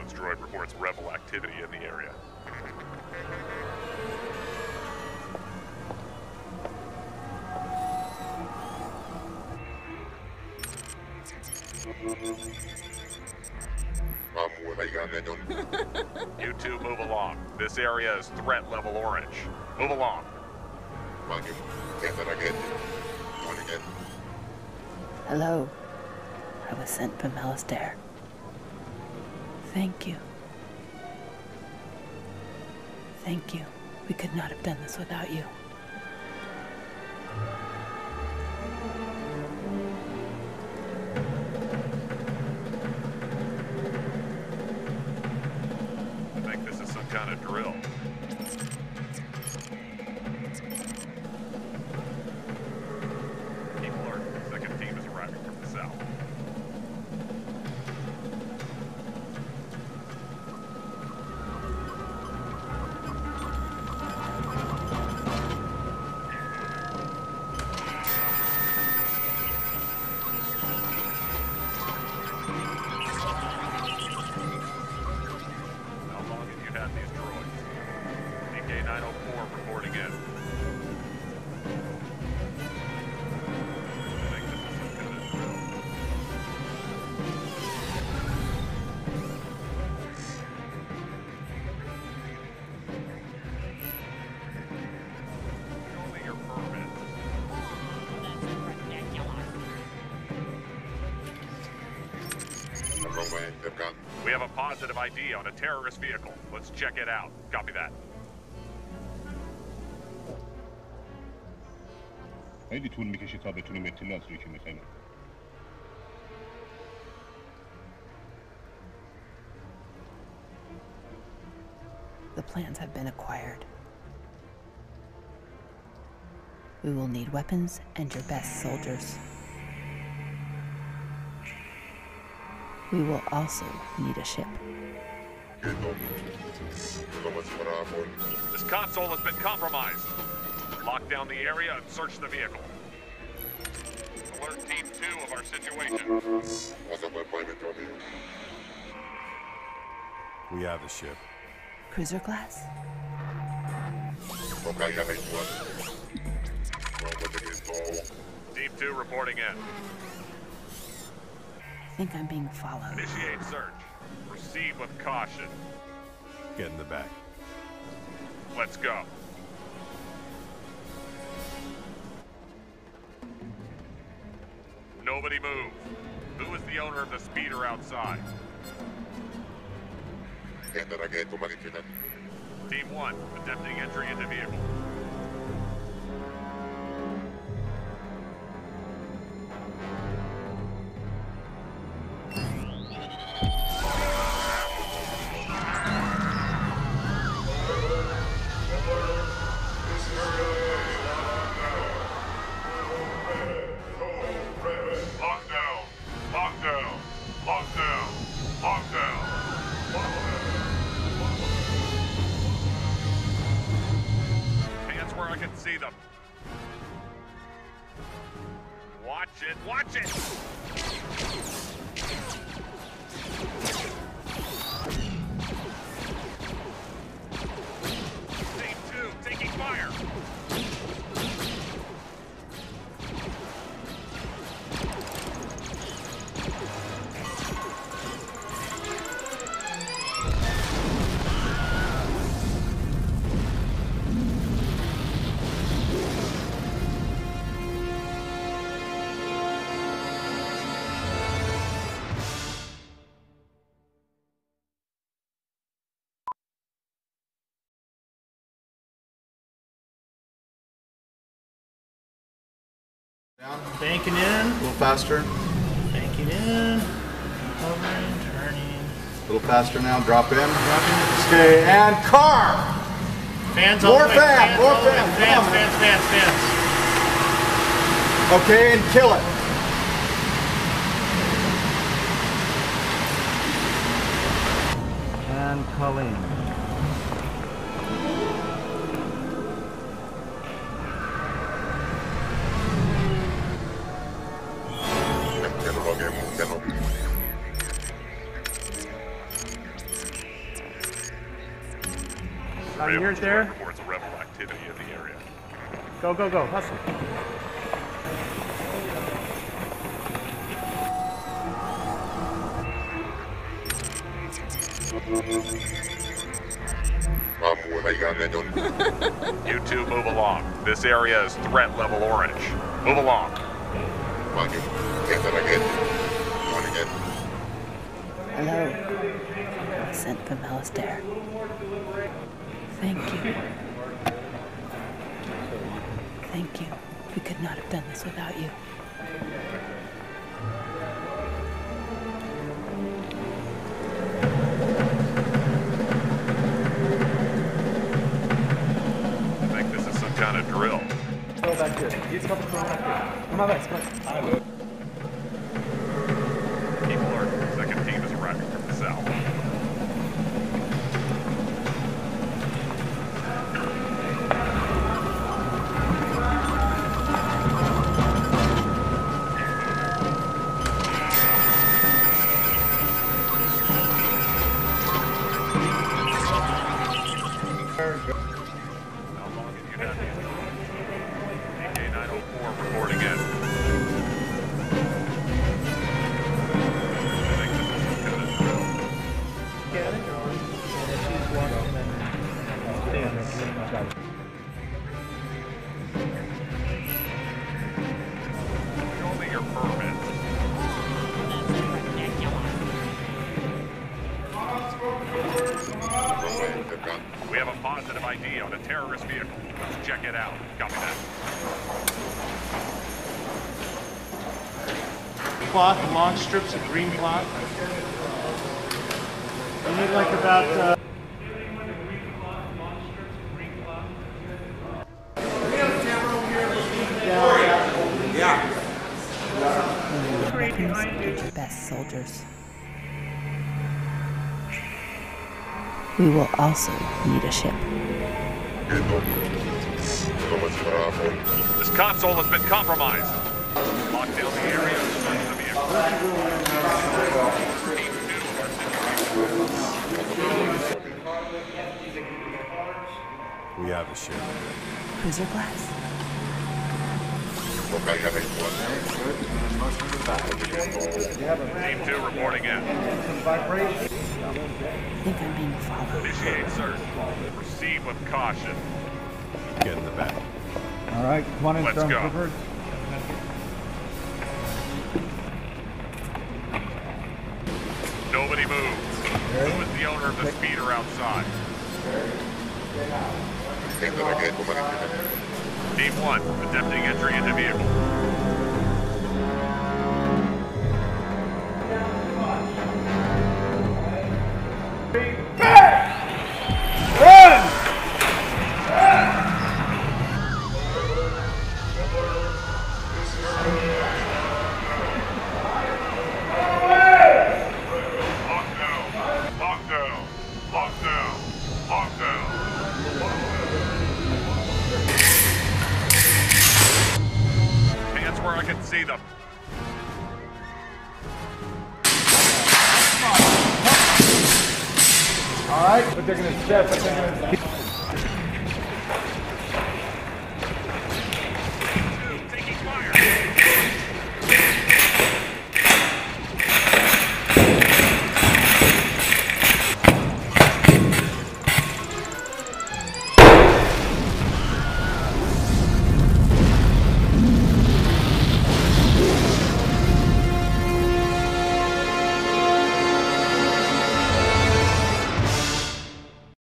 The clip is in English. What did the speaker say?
Gremlins droid reports rebel activity in the area. you two move along. This area is threat level orange. Move along. Hello. I was sent from Alistair. Thank you. Thank you. We could not have done this without you. I think this is some kind of drill. have a positive ID on a terrorist vehicle. Let's check it out. Copy that. خیلی طول میکشه تا بتونیم اطلاعات رو که میخوایم The plans have been acquired. We will need weapons and your best soldiers. We will also need a ship. This console has been compromised. Lock down the area and search the vehicle. Alert Team 2 of our situation. We have a ship. Cruiser class? Team 2 reporting in. I think I'm being followed. Initiate search. Proceed with caution. Get in the back. Let's go. Nobody move. Who is the owner of the speeder outside? Team 1, attempting entry into vehicle. Banking in, A little faster. banking in, hovering, turning, A little faster now. Drop in. dropping. Okay, and car. Fans More the way, fan, fans more way, fans, fans, fans, fans. Okay, and kill it. And Colleen. Now you're there. Reports of rebel activity in the area. Go, go, go. Hustle. you two move along. This area is threat level orange. Move along. Hello. I sent them Alistair. Thank you. Thank you. We could not have done this without you. I think this is some kind of drill. Keep Show me your permits. We have a positive ID on a terrorist vehicle. Let's check it out. Copy that. Cloth, long strips of green cloth. You need like about. Uh, Weapons and your best soldiers. We will also need a ship. This console has been compromised. Lock down the area and search the vehicle. We have a ship. Cruiser class? Team 2 reporting in. Think I'm being followed. Initiate search. Proceed with caution. Get in the back. All right, come on in, Let's go. Nobody moves. Who is the owner of the speeder outside? Team 1, attempting entry into vehicle. Right, but they're gonna step, but they're gonna.